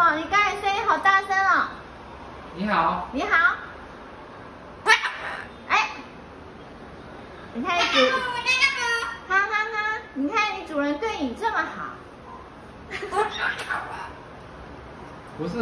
么？你刚才声音好大声哦！你好，你好。哎，你看主，哈哈哈！你看你主人对你这么好。不是。